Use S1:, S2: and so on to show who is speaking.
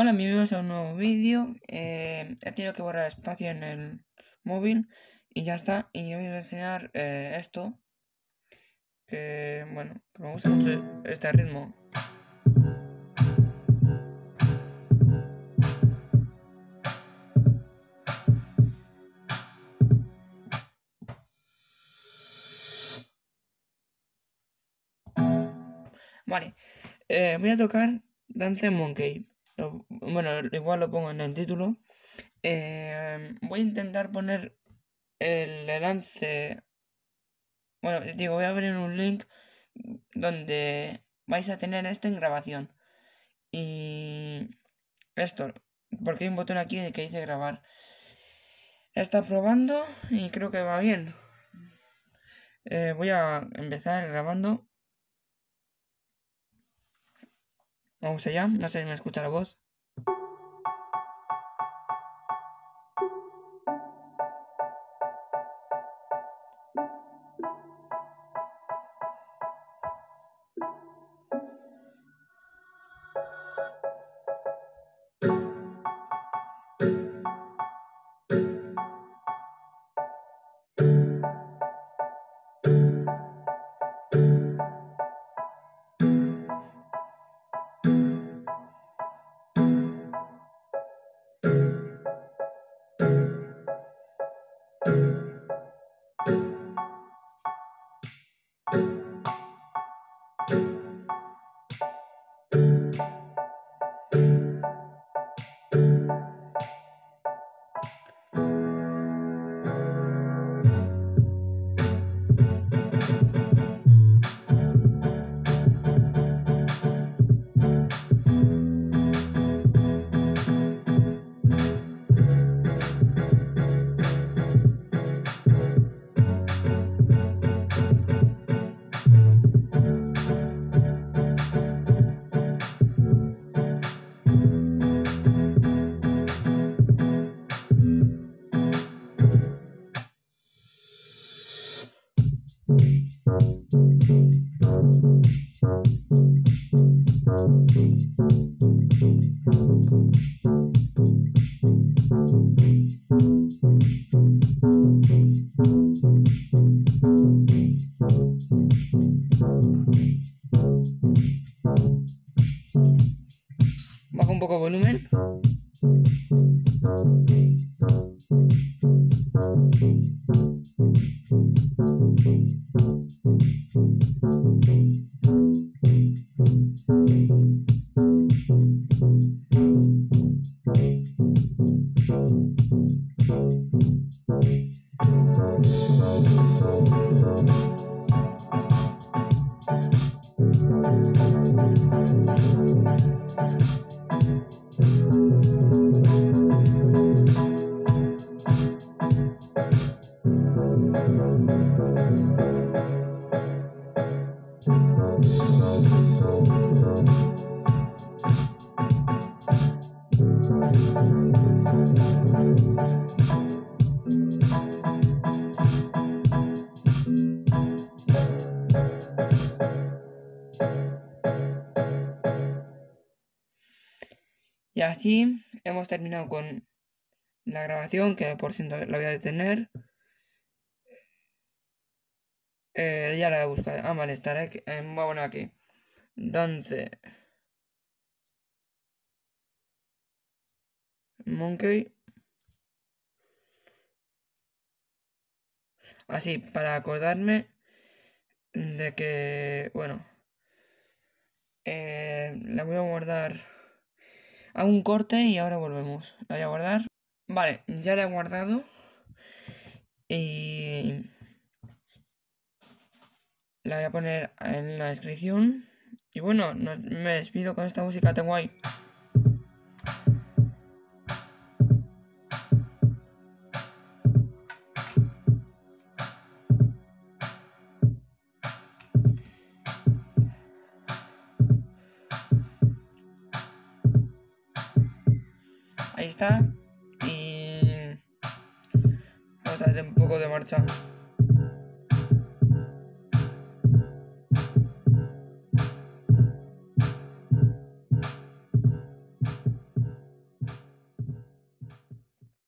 S1: Hola amigos, a un nuevo vídeo. Eh, he tenido que borrar espacio en el móvil y ya está. Y hoy voy a enseñar eh, esto. Que bueno, que me gusta mucho este ritmo. Vale, eh, voy a tocar Dance Monkey. Bueno, igual lo pongo en el título. Eh, voy a intentar poner el lance. Bueno, digo, voy a abrir un link donde vais a tener esto en grabación. Y esto, porque hay un botón aquí que dice grabar. Está probando y creo que va bien. Eh, voy a empezar grabando. Vamos allá, no sé si me escucha la voz. Bajo un poco volumen. Y así hemos terminado con la grabación, que por cierto la voy a detener. Eh, ya la he buscado. Ah, vale, estará aquí. Eh, poner aquí. Dance. Monkey. Así, para acordarme de que, bueno, eh, la voy a guardar a un corte y ahora volvemos. La voy a guardar. Vale, ya la he guardado. Y la voy a poner en la descripción. Y bueno, me despido con esta música tan guay. Ahí está. Y vamos a hacer un poco de marcha.